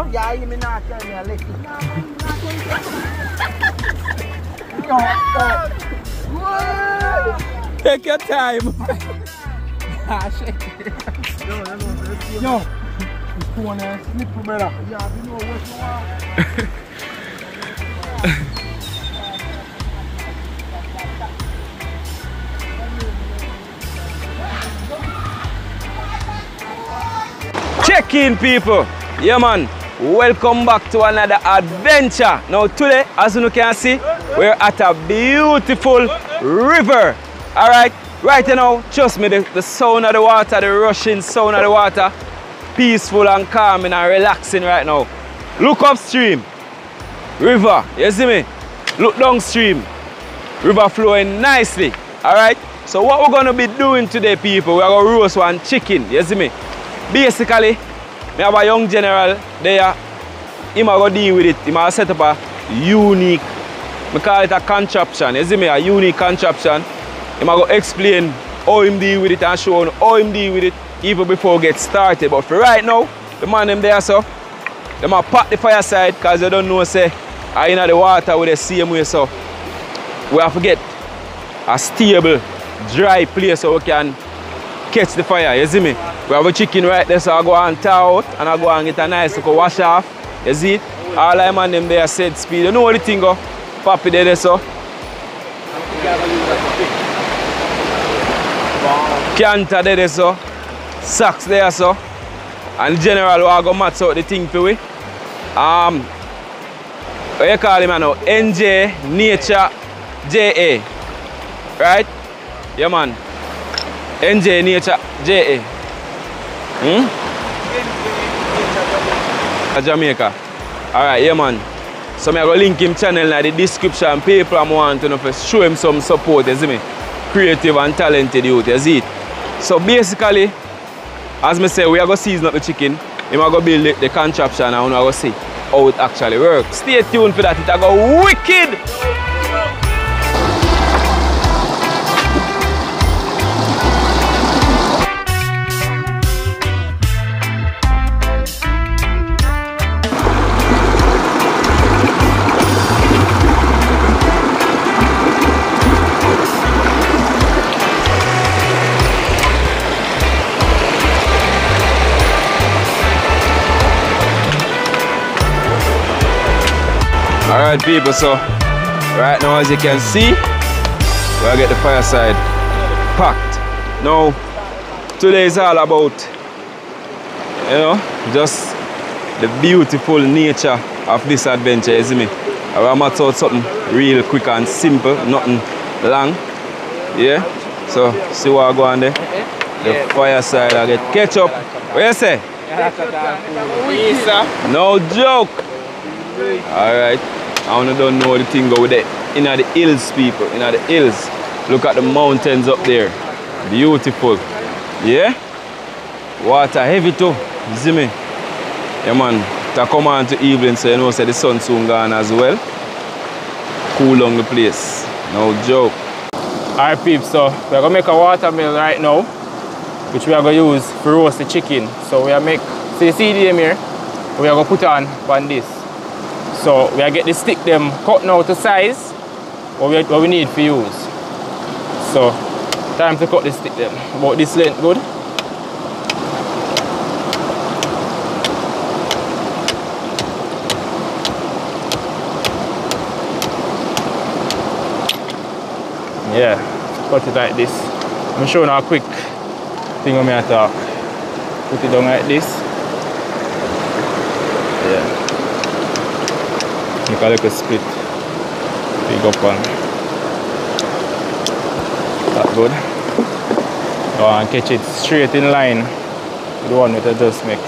No. Yeah, you me not tell me a lesson. No, no. Take your time. Ah. Yo, the phone is slippery, brother. Yeah, you know what you want. Check in people. Yeah man. Welcome back to another adventure. Now today, as you can see, we're at a beautiful river. Alright. Right now, trust me, the, the sound of the water, the rushing sound of the water, peaceful and calming and relaxing right now. Look upstream. River. You see me? Look downstream. River flowing nicely. Alright? So what we're gonna be doing today, people, we're gonna roast one chicken. You see me? Basically, me have a young general there. Him a go deal with it. Him a set up a unique, me call it a contraption. You see me? A unique contraption. Him a go explain how him deal with it and show how him deal with it even before we get started. But for right now, the man them there so, them a pack the fireside because they don't know say I in the water with the same way so we have to get a stable, dry place so we can catch the fire, you see me? We have a chicken right there, so I go and thaw out and I go and get a nice little wash off. You see it? All I man them there said speed. You know what the thing go? Papi there, there so. Canter there, so. Socks there so. And general I go match out the thing for we. Um what you call him now? NJ Nature JA. Right? Yeah man. NJ Nature JA. Hmm? Jamaica. Alright, yeah man. So I go link him channel in the description. People I want to know for show him some support, you see me? Creative and talented youth, you see it? So basically, as me say, we are going to season up the chicken. Are going to build the, the contraption and are going to see how it actually works. Stay tuned for that. It will go wicked! Alright people, so right now as you can see, we'll get the fireside packed. Now, today is all about, you know, just the beautiful nature of this adventure, you see me? I want to talk something real quick and simple, nothing long. Yeah? So, see what I go on there? The fireside, I get ketchup. What you say? No joke. Alright. I don't know the thing go with it. In the hills, people. In the hills. Look at the mountains up there. Beautiful. Yeah? Water heavy too. See me? Yeah man. To come on to evening so you know say the sun soon gone as well. Cool on the place. No joke. Alright peeps, so we're gonna make a watermill right now, which we are gonna use for roast the chicken. So we are make, so you see them here, we are gonna put on on this. So we are get the stick them cut now to size what we, what we need for use. So time to cut the stick them. About this length good. Yeah, cut it like this. I'm showing a quick thing on me talk. Put it down like this. Yeah. Make a little split. Big up one. That good. Go and catch it straight in line with the one with the dust make.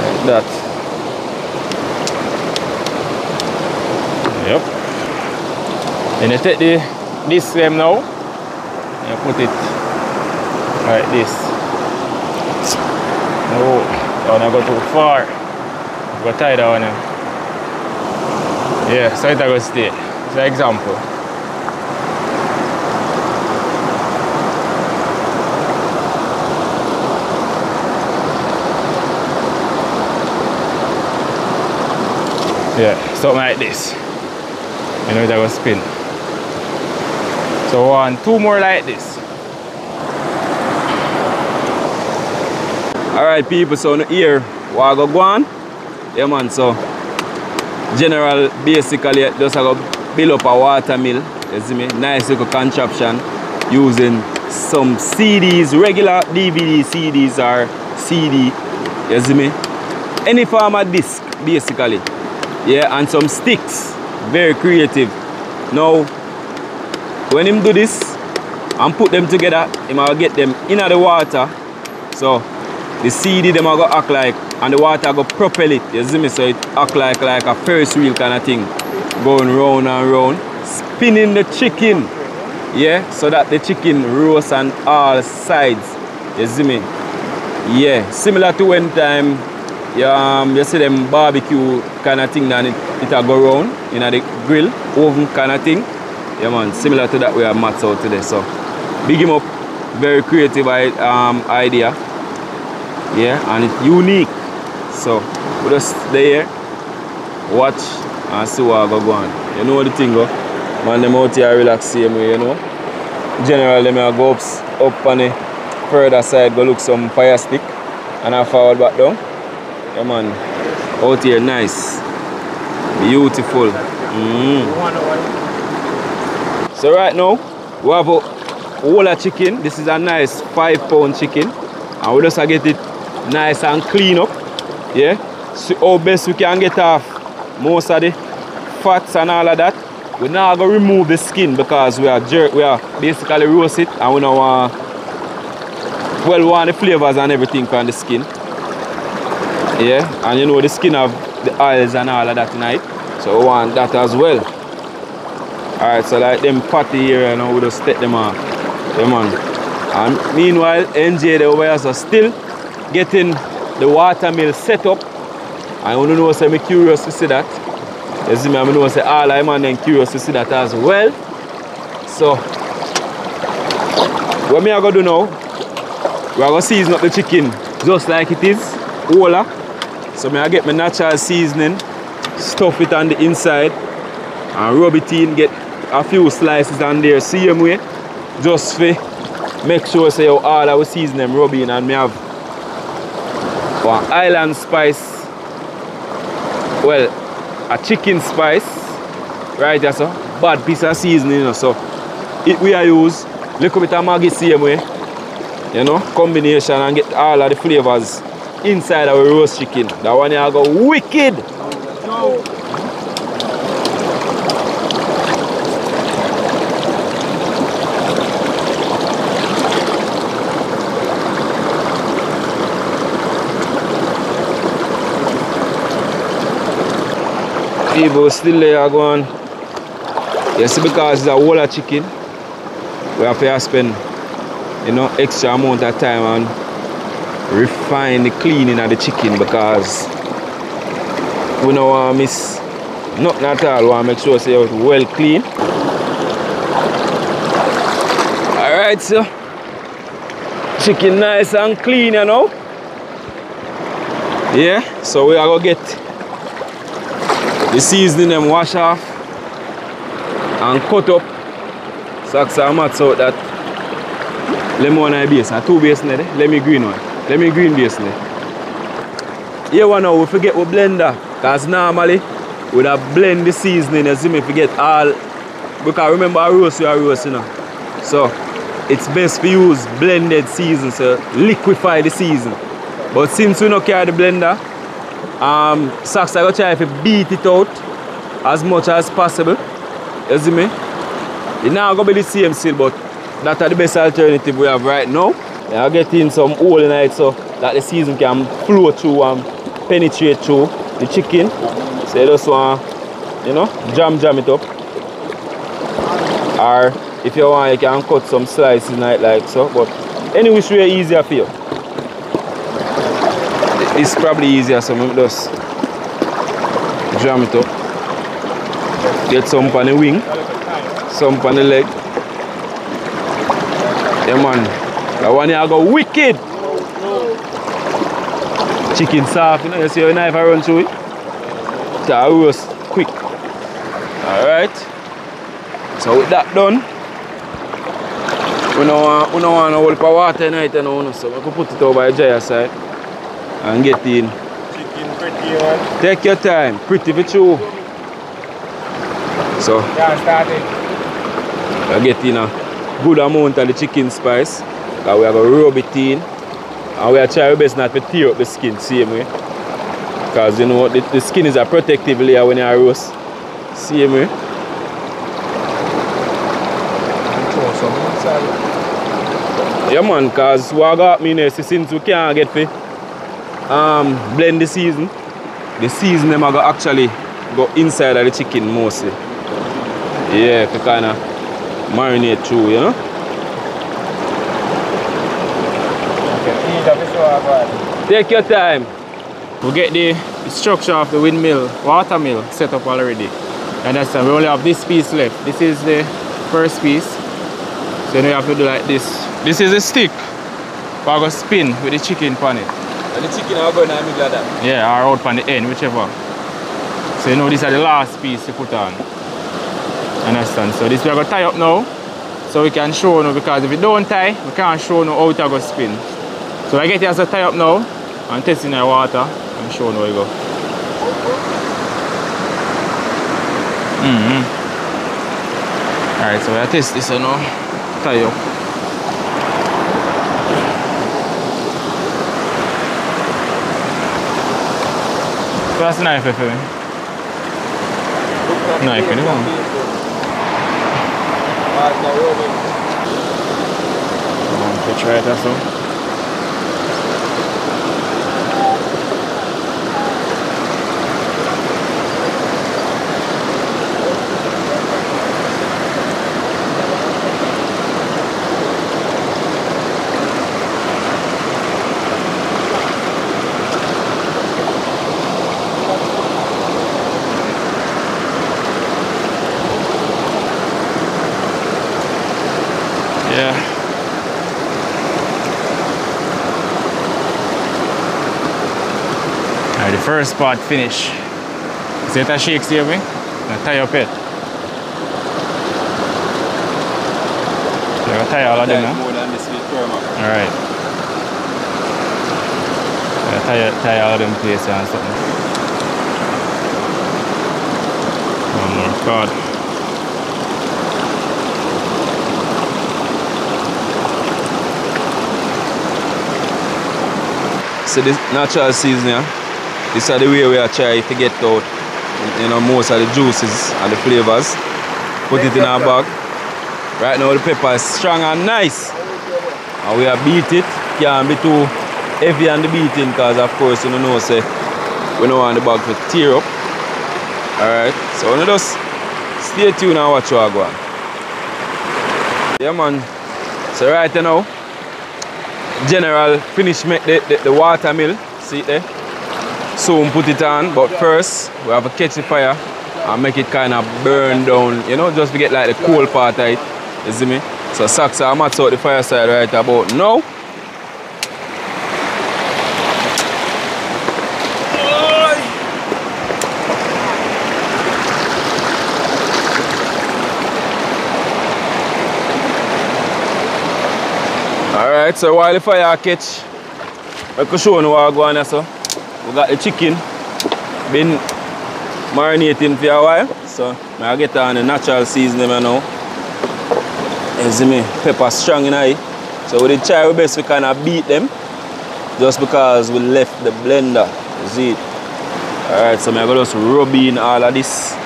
Like that. Yep. Then you take the this stem now. You put it like this. No, Oh, Don't want to go too far. Go tie down now. Yeah, so it will stay. It's an example. Yeah, something like this. You know, that was spin. So one, two more like this. Alright people, so here, what I go on? Yeah man, so general basically just I go build up a water mill. You see me? Nice little contraption using some CDs, regular DVD CDs or CD. You see me? Any form of disc basically. Yeah, and some sticks. Very creative. Now, when him do this and put them together, him will get them in the water. So the CD them are go act like and the water go propel it. You see me? So it act like like a Ferris wheel kind of thing. Going round and round. Spinning the chicken. Yeah, so that the chicken roast on all sides. You see me? Yeah, similar to when time you, um, you see them barbecue kind of thing and it, it a go round in the grill, oven kind of thing. Yeah man, similar to that we have mats out today. So big him up, very creative um, idea. Yeah, and it's unique. So we just stay here, watch and see what I go on. You know the thing go? Man them out here relax same way, you know. Generally them go up, up on the further side go look some fire stick and I forward back down. Yeah man. Out here nice. Beautiful. Mm. So right now we have a whole of chicken. This is a nice five pound chicken. And we just get it nice and clean up. Yeah. So how best we can get off most of the fats and all of that. We now gonna remove the skin because we are jerk we are basically roast it and we don't want uh, well we want the flavors and everything from the skin. Yeah, and you know the skin of the oils and all of that tonight. So we want that as well. Alright, so like them patty here you know, we just take them off. Yeah man. And meanwhile NJ the here so still getting the water mill set up. I to know so I'm curious to see that. You see me, I know say all I man then curious to see that as well. So what me I gonna do now? We are gonna season up the chicken just like it is, Ola. So me I get my natural seasoning, stuff it on the inside and rub it in, get a few slices on there same way. Just for make sure say all our season them rub in and me have one island spice. Well, a chicken spice. Right there so. Bad piece of seasoning, you know. So it we are use little bit of Maggi same way. You know, combination and get all of the flavors inside our roast chicken. That one here go wicked. People still there going. Yes, because it's a whole of chicken. We have to spend you know extra amount of time and refine the cleaning of the chicken because we don't want to miss nothing at all. We want to make sure it's well clean. Alright so chicken nice and clean you know. Yeah, so we are gonna get the seasoning them wash off and cut up socks and mats out that lemon and base and two base there, eh? lemon green one. Lemon green base there. Here one now we forget we blender because normally we have blend the seasoning as me forget all because remember I roast you are roast you know. So it's best to use blended season so liquefy the season. But since we don't carry the blender um, Socks I go try to beat it out as much as possible. You see me? It now gonna be the same still, but that's the best alternative we have right now. Yeah, I get in some hole in it so that the season can flow through and penetrate through the chicken. So you just want, you know, jam jam it up. Or if you want, you can cut some slices in it like so. But any which way easier for you. It's probably easier, so I'm just jam it up. Get some on the wing, some on the leg. Yeah man, that one here go wicked. Chicken soft, you know, you see how knife I run through it? to roast quick. Alright. So with that done, we don't want, we don't want no whole water tonight, you know, so we can put it over the Jaya side and get in. Chicken pretty one. Take your time, pretty for true. So Yeah, started. we get in a good amount of the chicken spice. Cause we are going to rub it in. And we are trying our best not to tear up the skin same way. Because you know the, the skin is a protective layer when you roast. Same way. Yeah man, cause what got me there, since we can't get fi um blend the season, the season them are go actually go inside of the chicken mostly. Yeah, to kinda marinate through, you know? Of. Take your time. We get the structure of the windmill, water mill set up already. And that's we only have this piece left. This is the first piece. So now you have to do like this. This is a stick. We're going to spin with the chicken on it. And the chicken are going to make like that. Yeah, or out on the end, whichever. So you know these are the last piece to put on. Understand? So this we are going to tie up now. So we can show now because if we don't tie, we can't show now how it go spin. So I get it as a tie up now and test in the water and show now it go. Mm-hmm. Alright, so I test this now. Tie up. Pass the knife for me. Knife, you know. Pitch right that's all. Yeah. First part finish. That shakes here, me? Now tie up it. You gotta tie all of them, huh? more than this with firmer. Alright. Yeah, tie, tie all of them places and something. One more card. So this natural seasoning, this is the way we are trying to get out you know most of the juices and the flavors. Put it in our bag. Right now the pepper is strong and nice. And we are beat it. Can't be too heavy on the beating because of course you know say we don't want the bag to tear up. Alright. So you just stay tuned and watch what go on. Yeah man. So right now general finish make the, the, the water mill. See it there? Soon put it on, but first we have to catch the fire and make it kind of burn down, you know, just to get like the cool part of it. You see me? So Sax I'm out the fire side right about now. Alright, so while the fire catch, I can show you what I go on here. We got the chicken been marinating for a while. So I get on the natural seasoning now. You see me? Pepper strong in it. So we did try our best to kind of beat them. Just because we left the blender. You see it? Alright, so I'm gonna just rub in all of this.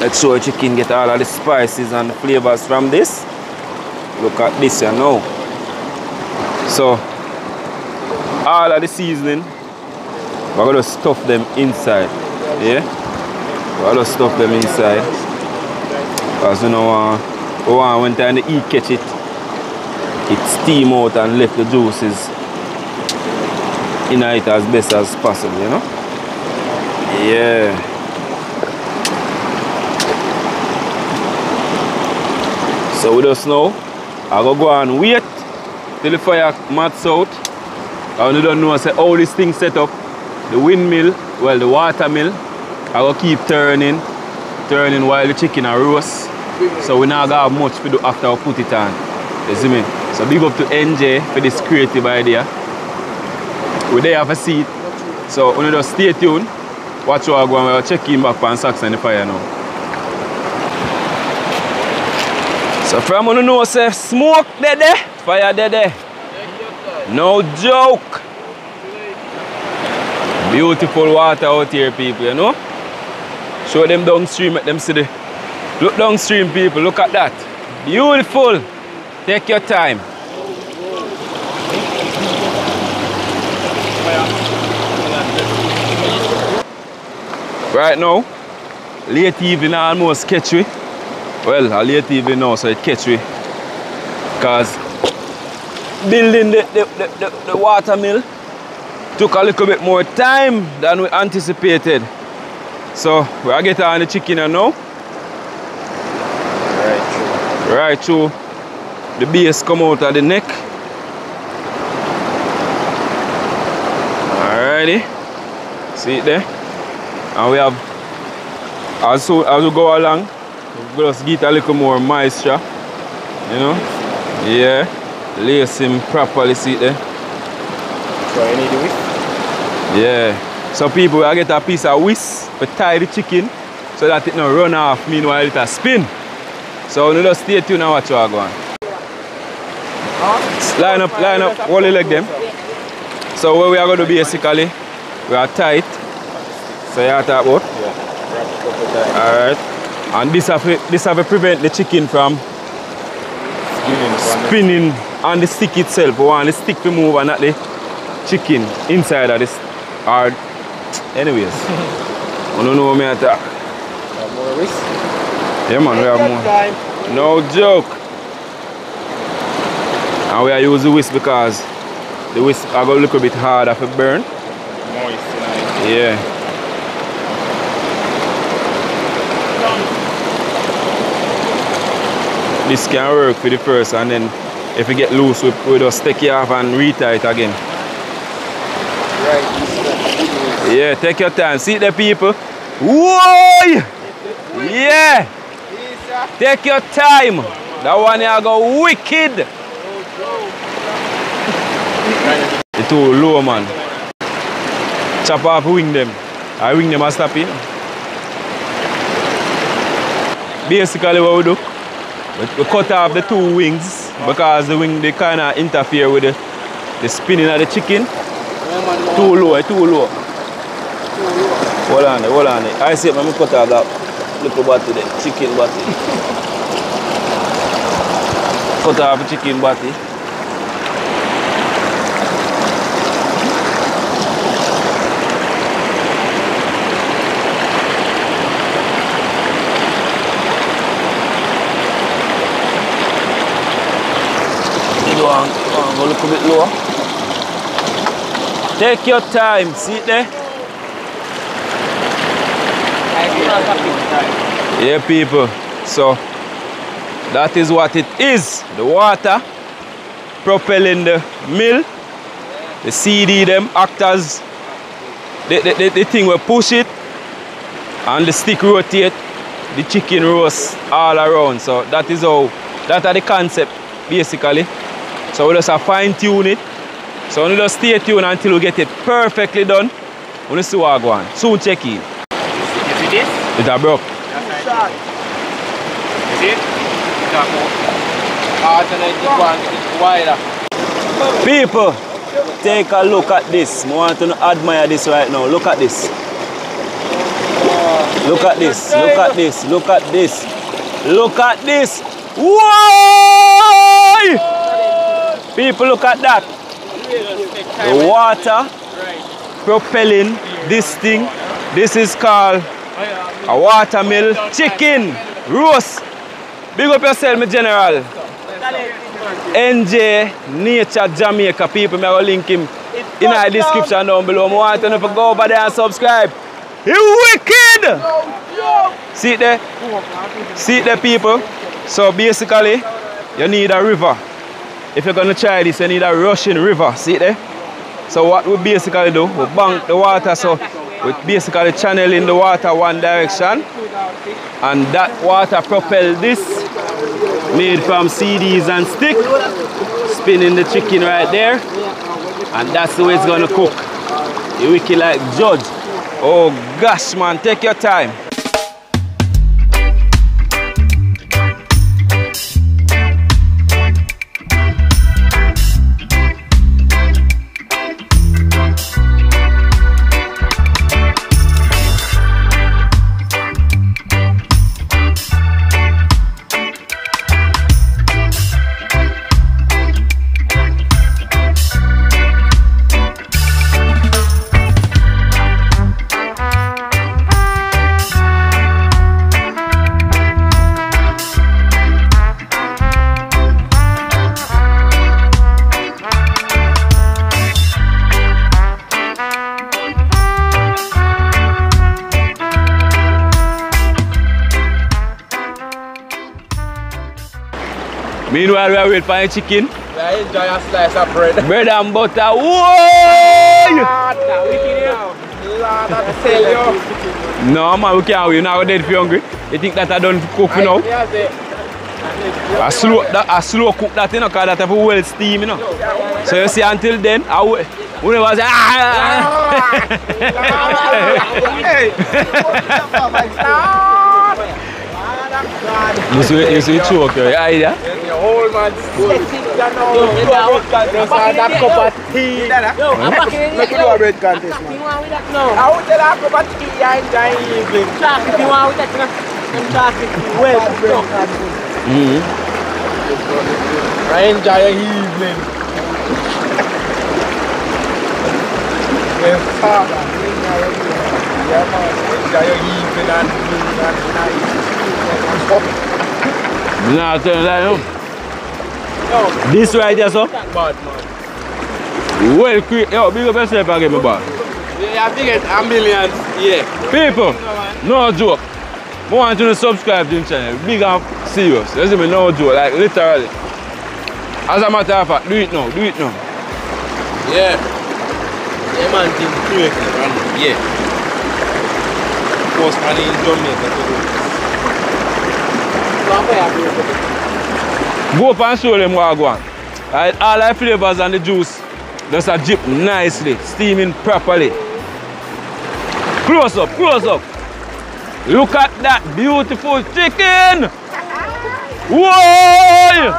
Make sure the chicken get all of the spices and the flavors from this. Look at this here know. So all of the seasoning we're gonna stuff them inside. Yeah? We're gonna stuff them inside. Because you know uh, we want when time heat catch it, it steam out and let the juices in it as best as possible, you know? Yeah. So we just now, I go go and wait till the fire mats out. You don't know say how this thing set up the windmill, well the water mill I will keep turning, turning while the chicken are roast. So we gonna have much to do after we put it on. You see me? So big up to NJ for this creative idea. We there have a seat. So we just stay tuned. Watch what I go and we'll check in back on and the fire now. So from you know say smoke there, fire there. No joke. Beautiful water out here people, you know? Show them downstream, let them the look downstream people, look at that. Beautiful. Take your time. Right now, late evening almost catch we. Well, a late evening now, so it catch we. Cause building the, the, the, the, the water mill took a little bit more time than we anticipated. So we are getting on the chicken now. Right through the base come out of the neck. Alrighty. See it there? And we have as soon as we go along, we just get a little more moisture. You know? Yeah. Lace him properly, see it there? The whisk. Yeah. So people will get a piece of whisk to tie the chicken so that it not run off meanwhile it a spin. So you just stay tuned and watch what go on. Line up, line up, hold the leg them. So what we are going to do basically, we are tight. So you have to about. Alright. And this have, this have to prevent the chicken from spinning on the stick itself. We want the stick to move and not the chicken inside of this. Or anyways. I don't know what me attack. More whisk. Yeah man, we have more. Time. No joke. And we are using whisk because the whisk are going to look a bit hard after burn. Moist, know. Yeah. This can work for the first and then if it get loose we, we just take it off and retie it again. Right, this is the Yeah, take your time. See the people? Whoa! Yeah! Take your time. That one here go wicked. It's too low, man. Chop off wing them. I wing them and stop it. Basically what we do, we, we cut off the two wings because the wing they kind of interfere with the, the spinning of the chicken. Too low, eh, too low. Hold on there, hold on there. I see it, let me cut out that little body there, chicken body. cut off the chicken body. Go on, go on, go a little bit lower. Take your time, see it there? Yeah, people. So that is what it is. The water propelling the mill. The CD them act as the, the, the, the thing will push it and the stick rotate. The chicken roast all around. So that is how that are the concept basically. So we just fine tune it. So we just stay tuned until we get it perfectly done. We'll see what go on. Soon check in. It a broke. That's right. You see? It's it's wider. People, take a look at this. I want to admire this right now. Look at this. Look at this. Look at this. Look at this. Look at this. Whoa! People, look at that. The water propelling this thing. This is called a watermill chicken roast. Big up yourself, my general. NJ Nature Jamaica people, I will link him in the description down below. I want you to go over there and subscribe. You wicked! See there? See there, people? So basically, you need a river. If you're gonna try this, you need a rushing river. See there? So what we basically do, we bank the water so with basically channeling the water one direction. And that water propel this made from CDs and stick. Spinning the chicken right there. And that's the way it's gonna cook. You wicked like judge. Oh gosh man, take your time. Meanwhile, we are waiting for the chicken. I enjoy a slice of bread. Bread and butter. Whoa! Lord, now we can Lord, I tell you. No man, we can't wait. Now we're dead for hungry. You think that I don't cook now? Yes, eh. I slow, that, I slow cook that, you know, because that have a well steam, you know. So you see, until then, I will. We never say, ah! you see, you see, you. You you do a bread contest, man. I would tell enjoy evening. Yeah. Mm-hmm. Nah, turn that up. Yo. This right here, so? Bad, man. Well, quick. Yo, big up yourself again, my boy. Yeah, I think it's a million, yeah. People, no, joke. I want you to subscribe to the channel. Big and serious. You see me, no joke. Like, literally. As a matter of fact, do it now. Do it now. Yeah. Yeah, man, think quick. Yeah. Of course, man, in Jamaica, too. Go up and show them what I. Right, all the flavors and the juice just a drip nicely, steaming properly. Close up, close up. Look at that beautiful chicken. Whoa!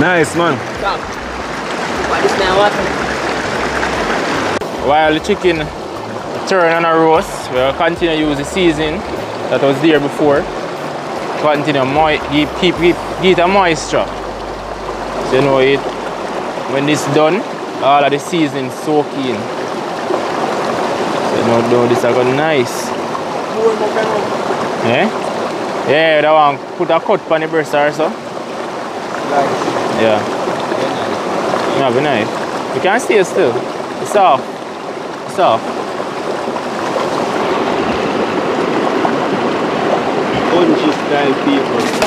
Nice man. While the chicken turn on a roast, we'll continue to use the seasoning that was there before. Continue moi keep, keep, keep, give it a moisture. So you know it when this done, all of the seasoning soak in. So you know, know this is go nice. Yeah? Yeah, that one put a cut on the breast or so. Yeah. Yeah, be nice. You can stay still. It's off. It's off. Punchy people.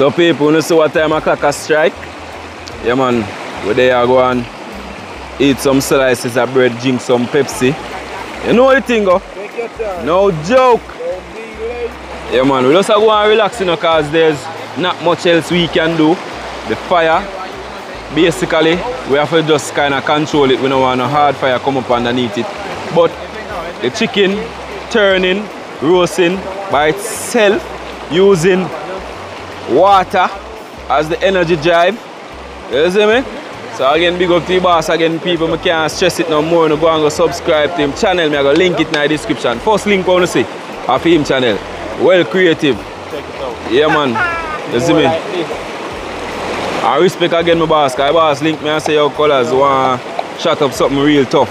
So people, you see what time a clock a strike? Yeah man, we there go and eat some slices of bread, drink some Pepsi. You know the thing oh? go? Time. No joke. Don't be late. Yeah man, we just go and relax you know cause there's not much else we can do. The fire, basically, we have to just kind of control it. We don't want a hard fire come up underneath it. But the chicken turning, roasting by itself using water as the energy drive. You see me? So again, big up to the boss again, people. I can't stress it no more. No go and go subscribe to him channel. Me I go link it in the description. First link I want to see. Off him channel. Well creative. Check it out. Yeah man. You see me? I respect again my boss, cause boss link me and say your colours want shot up something real tough.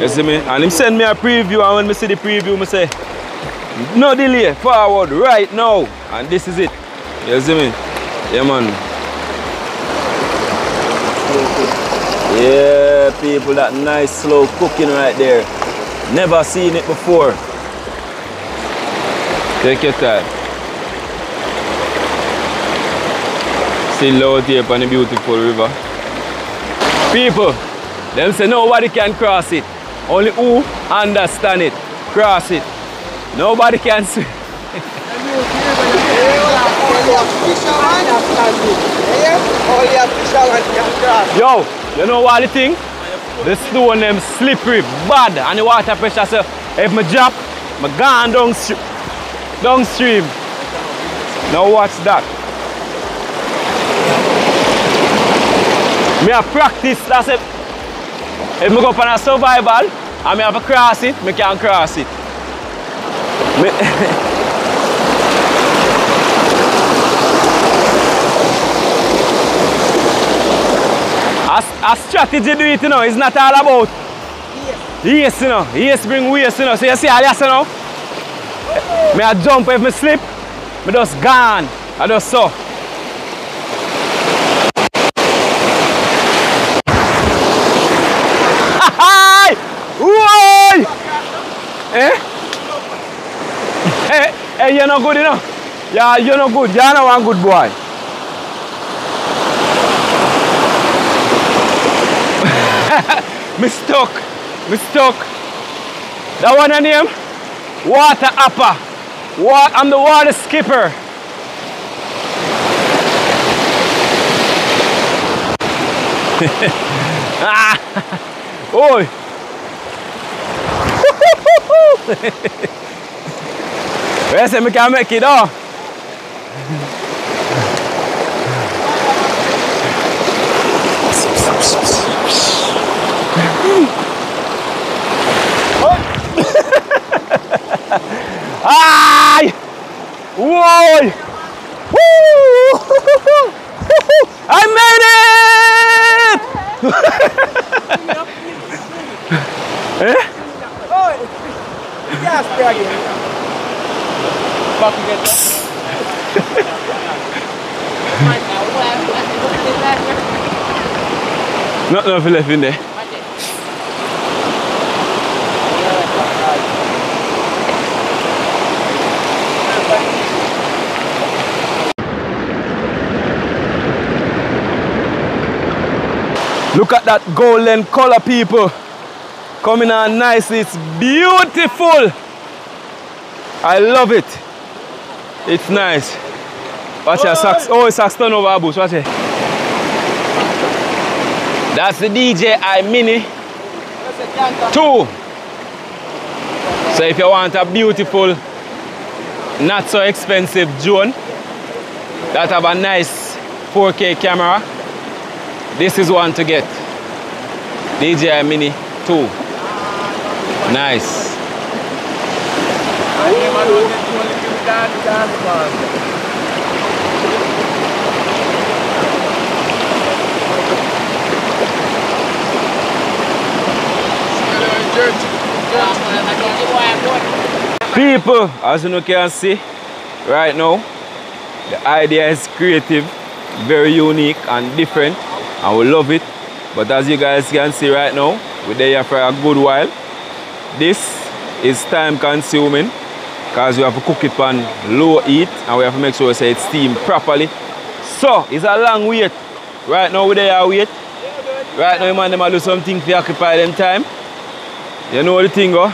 You see me? And him send me a preview and when me see the preview, me say, no delay, forward right now. And this is it. You see me? Yeah man. Yeah people, that nice slow cooking right there. Never seen it before. Take your time. Still out here on the beautiful river. People, them say nobody can cross it. Only who understand it, cross it. Nobody can swim. Only a fisherman can cross. Yo, you know what the thing? The stone them slippery, bad, and the water pressure so if me drop, me gone downstream. Downstream. Now watch that. Me a practice, that's it. If me go on a survival and me have to cross it, me can cross it. Me a, a strategy do it, you know, it's not all about yes, you know, yes bring waste, you know. So you see all this, you know, me a jump if me slip, me just gone, I just so. Whoa! Eh? Eh, eh, you're not good enough. Yeah, you're not good. You're not one good boy. Me stuck. That one a name? Water upper. What? I'm the water skipper. ah. Oi. Where's say me can Ay! Whoa! Woo! I made it! eh? Yes, again. Back again. Not nothing left in there. Look at that golden color, people. Coming on nice. It's beautiful. I love it. It's nice. Watch your socks. Oh, it's a stone over bush. Watch it. That's the DJI Mini 2. So if you want a beautiful, not so expensive drone that have a nice 4K camera, this is one to get. DJI Mini 2. Nice. People, as you can see right now, the idea is creative, very unique and different, and we love it. But as you guys can see right now, we're there for a good while. This is time consuming because we have to cook it on low heat and we have to make sure say it's steamed properly. So it's a long wait. Right now we're there wait. Right now man them do something to occupy them time. You know the thing go.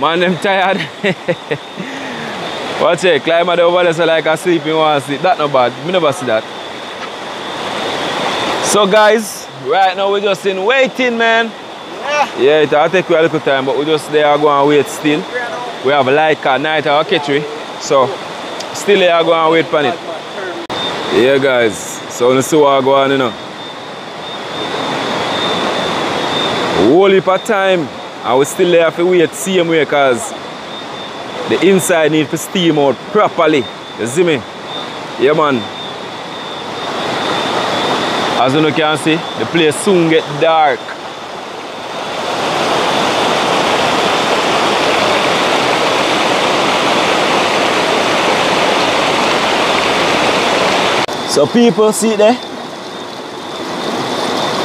Man them tired. Watch it, climb over there so like a sleeping one sleep. That not bad. Me never see that. So guys, right now we're just in waiting man. Yeah. Yeah, it'll take you a little time, but we just there going to wait still. We have like a night our kitchen, so still there going to wait for it. Yeah, guys. So let's see what go on, you know. Whole heap of time, and we still there for wait same way, cause the inside need to steam out properly. You see me? Yeah man. As you can see, the place soon get dark. So people see there?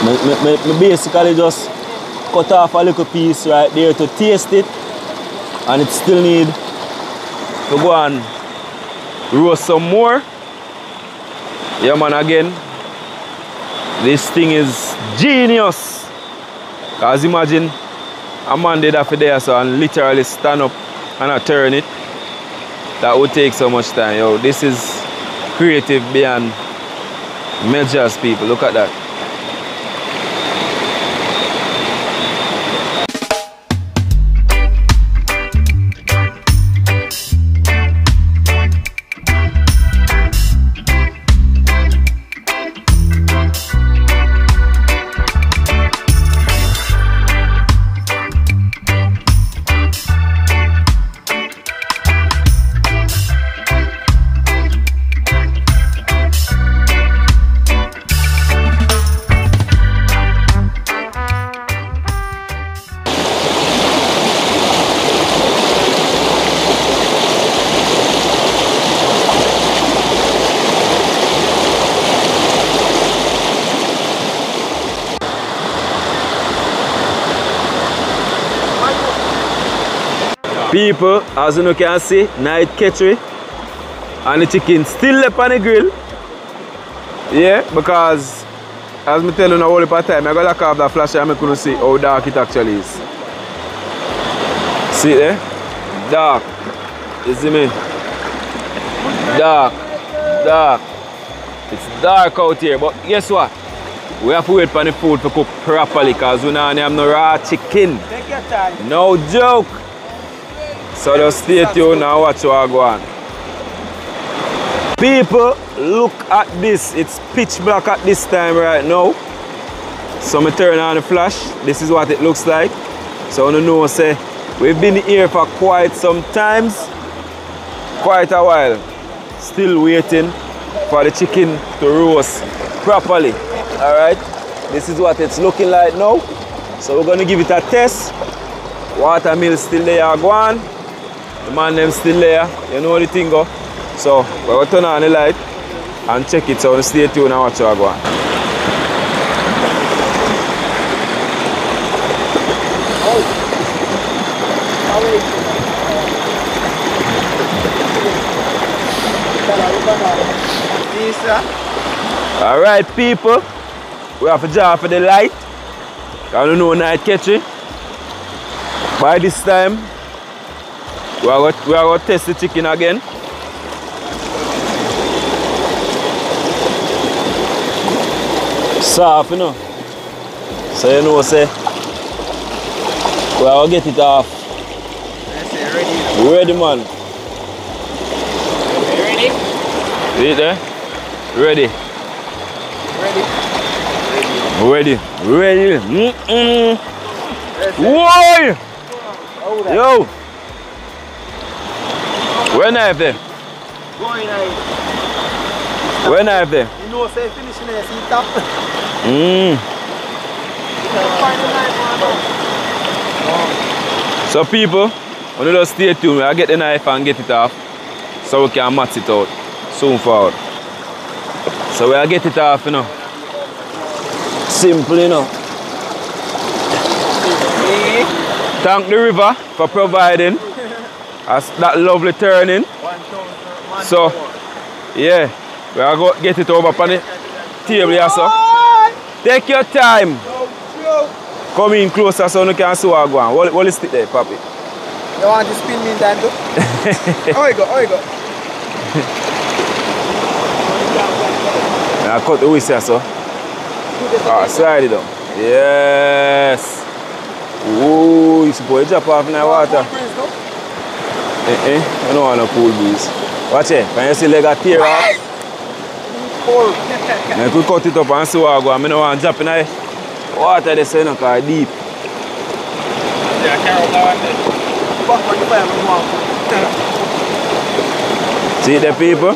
Me, me, me, me basically just cut off a little piece right there to taste it and it still need to go and roast some more. Yeah man again, this thing is genius. Cause imagine a man did that for there so and literally stand up and I turn it. That would take so much time. Yo, this is creative beyond measures people. Look at that. People, as you can see, night catchery and the chicken still up on the grill. Yeah, because as me tell you now all the time, I gotta off that flash and I couldn't see how dark it actually is. See there? Dark. You see me? Dark. Dark. It's dark out here, but guess what? We have to wait for the food to cook properly because we don't have no raw chicken. Take your time. No joke. So just stay tuned and watch what go on. People, look at this. It's pitch black at this time right now. So me turn on the flash. This is what it looks like. So you know say we've been here for quite some times. Quite a while. Still waiting for the chicken to roast properly. Alright. This is what it's looking like now. So we're gonna give it a test. Watermill still there, go on. The man them still there, you know the thing go. So we're turn on the light and check it. So stay tuned and watch how go on. Alright people, we have a draw for the light. I don't know night catching. By this time, we are going we are going to test the chicken again. Soft, you know. So you know, say, we are going to get it off. Ready. Ready, man. You ready? See it there? Ready. Ready? Ready. Ready. Whoa! hold that. Yo! Where knife there? Go in there. Where knife there? You know, say finishing there, see top. Mm. Knife, man. So people, when you just stay tuned, I get the knife and get it off so we can match it out soon forward. So we'll get it off, you know. Simple, you know. Thank the river for providing us that lovely turning. One thousand, one So- Yeah, we are going to get it over on the table here, so. Take your time. Come in closer so you can see what go on. Hold, hold the stick there, papi. You want to spin me in time too? How you go? oh, you go? I cut the whistle, so. Ah, slide it down. Yes. Ooh, you supposed to drop off in the water. Eh, eh, I don't want no cool breeze. Watch it. Can you see leg a tear off? Cold. I could cut it up and see what go on. I don't want to drop in the water, they say, no, because deep. Yeah, the fire, man. See the people?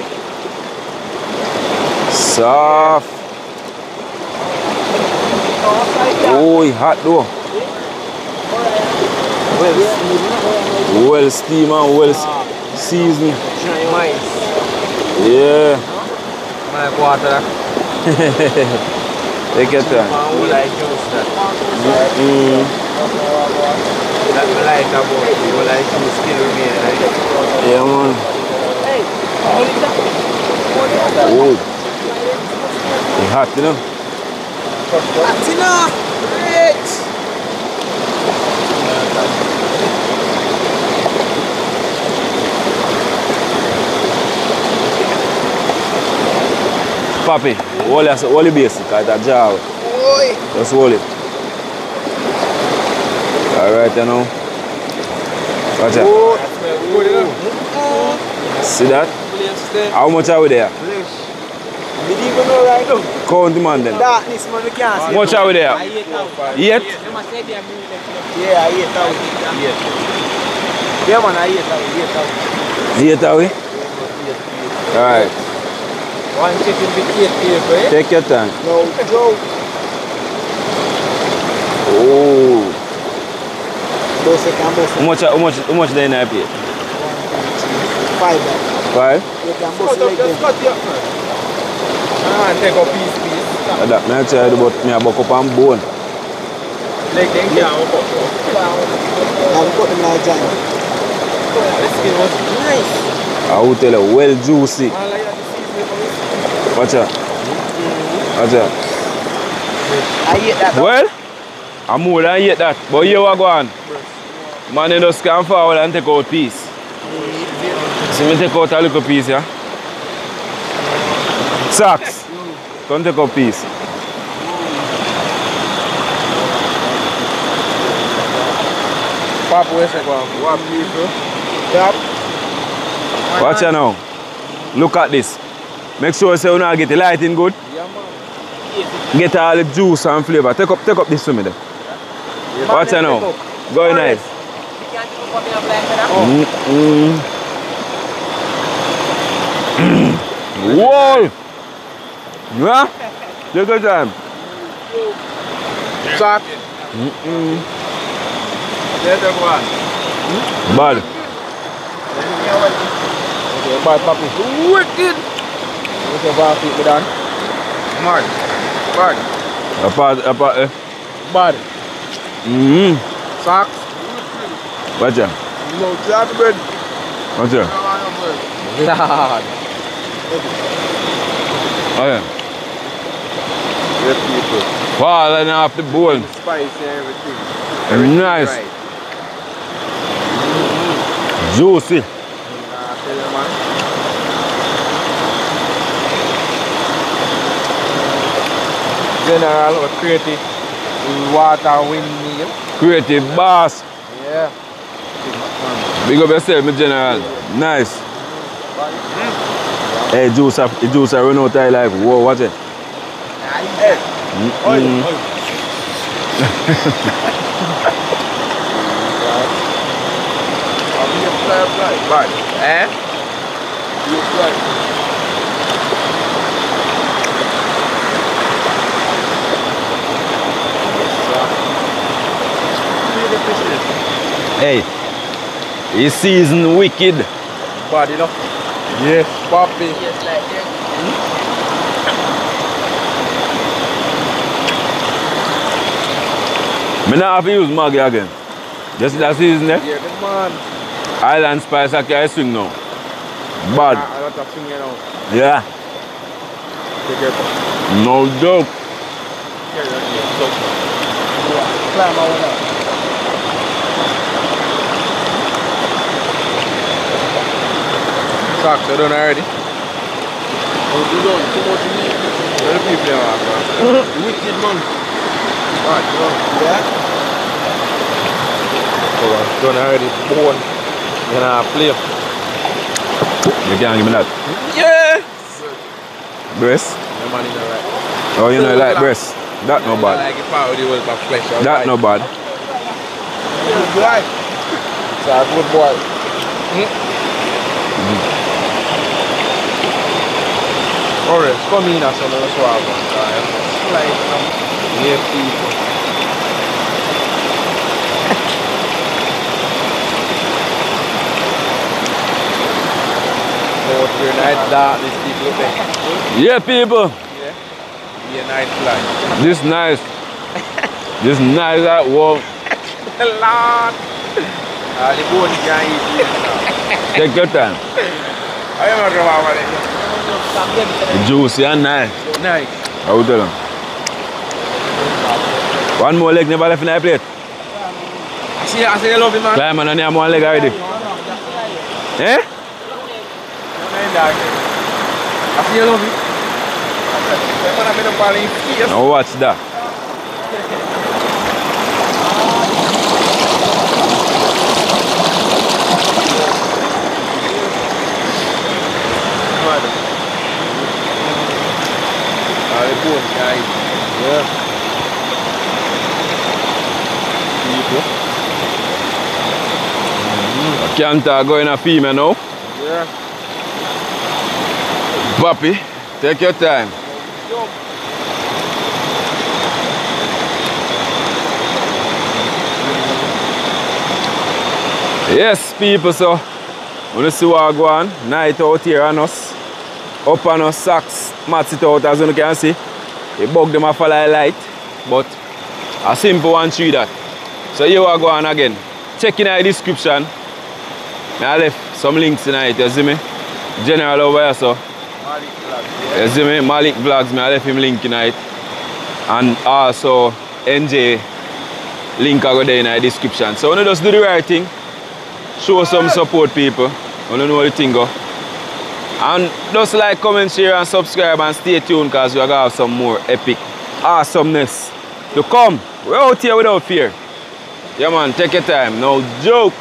Soft. Oh, hot though. Well steam and well seasoned. Yeah. My water. Take your time. Like juice that. Mm. That we like about. We like juice kill me. Like. Yeah, man. Oh. It's hot, you know? Tina! Great! Papi, hold it, hold it basic, cause it's a jar. Oi! Just hold it. Alright, you know. Watch out. Oh, that smell good, you know? See that? Place there. How much are we there? Flesh. Me didn't even know right now. Count the man then. Darkness, man, we can't see. How much are we there? I hate how. Yet? Yeah, I hate how. Yeah, man, I hate how. Hate how. Eight are we? Alright. One chicken with eight people, eh? Take your time. No joke. Oh. Those can bust How much, how much, how much they in that plate? five. Five? You can bust like them. cut you up, man. Ah, take a piece, piece. That me I try to but me I buck up and bone. Leg then can't hook up. Now we put them like giant. The skin was nice. I will tell you, well juicy. I like Watch out. Watch out. I hate that. Well, I more than hate that. But here we go on. Man, you just come forward and take out piece. See me take out a little piece, yeah? Socks. Come take out piece. Pop, where's it going? What people? Tap. Watch out now. Look at this. Make sure say you know get the lighting good. Yeah, man. Get all the juice and flavor. Take up, take up this to me then. Yeah. Watch yeah. now. Go in nice. Mm -hmm. Wow! Yeah? Take your time. Shot. Mm -mm. Bad. Bad, papi. Wicked! What's the bar feet done? Mad. Bad. Apart, apart, eh? Bad. Mm-hmm. Socks. Watch out. No, job bread. Watch out. Lord. Oh yeah. Good people. Falling off the bone. Spice and everything. Nice. Right. Juicy. Nah, tell you, man. General uh, or creative water windmill. Creative boss. Yeah. Big up yourself, my general. Nice. Hey, juice, the juice I run out of like, whoa, watch it. Mm-mm. Right. Eh? Hey, it's season wicked. Bad enough. Yes, Poppy. Me not have to use Maggi again. Just that season there. Yeah, good man. Island spice I can swing now. Bad. Lot of things, you know. Yeah. Take care. No joke. On here. So, Climb over now. Socks, you done already? Oh, you done? Too much meat. Where the people there are, bro? Wicked man. Right, you know. Yeah. So, uh, done already. Bone. You know, play. You can't give me that. Yeah. Breast. The man is alright. Oh, you know, like breast. That no bad. like it power with my flesh. I That like no bad. Good boy. It's a good boy. Orange, come in as soon as swab one time. Slide some. Yeah, people. Out night darkness, people there. Yeah, people. Yeah. Night fly. This nice. this nice at warm. Lord. Ah, the bone can't eat. Take your time. I am a Juicy and nice. Nice. I will tell them. One more leg never left in the plate. I see, I see the lovely man. Climb on and have one leg already. Eh? I see the lovely. Now watch that. The bone. Yeah. People. I can't uh, go in a female now. Yeah. Papi, take your time. Yes, people, so when see what go on, night out here on us, up on us, socks, mats it out as you can see. The bug them a follow light, but a simple one tree that. So here we go again. Check in the description. I left some links tonight, you see me? General over here, so Maleek Vlogs. Yeah. you see me? Maleek Vlogs, I left him link tonight. And also NJ link I go there in the description. So you just do the right thing. Show some support people. You know the thing go. And just like, comment, share and subscribe and stay tuned because we're gonna have some more epic awesomeness to come. We're out here without fear. Yeah man, take your time. No joke.